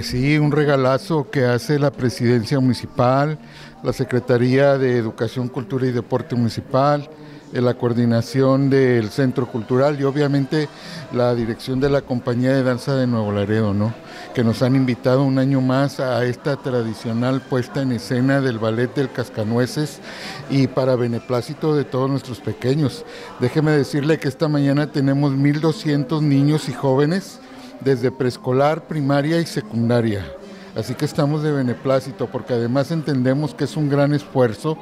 Sí, un regalazo que hace la presidencia municipal, la Secretaría de Educación, Cultura y Deporte Municipal, eh, la coordinación del Centro Cultural y obviamente la dirección de la Compañía de Danza de Nuevo Laredo, ¿no? que nos han invitado un año más a esta tradicional puesta en escena del ballet del Cascanueces y para beneplácito de todos nuestros pequeños. Déjeme decirle que esta mañana tenemos 1.200 niños y jóvenes desde preescolar, primaria y secundaria. Así que estamos de beneplácito porque además entendemos que es un gran esfuerzo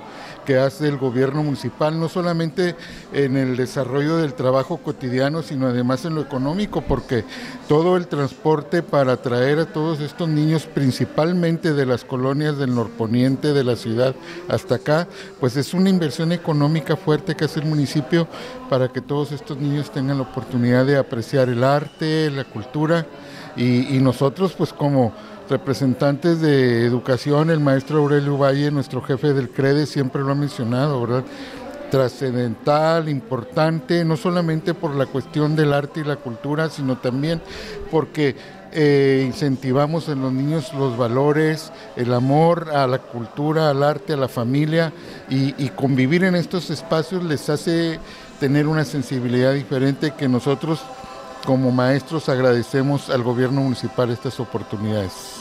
que hace el gobierno municipal, no solamente en el desarrollo del trabajo cotidiano, sino además en lo económico, porque todo el transporte para traer a todos estos niños, principalmente de las colonias del norponiente de la ciudad hasta acá, pues es una inversión económica fuerte que hace el municipio para que todos estos niños tengan la oportunidad de apreciar el arte, la cultura y, nosotros pues como representantes de educación, el maestro Aurelio Valle, nuestro jefe del CREDE, siempre lo ha mencionado, ¿verdad? trascendental, importante, no solamente por la cuestión del arte y la cultura, sino también porque eh, incentivamos en los niños los valores, el amor a la cultura, al arte, a la familia y convivir en estos espacios les hace tener una sensibilidad diferente que nosotros como maestros agradecemos al gobierno municipal estas oportunidades.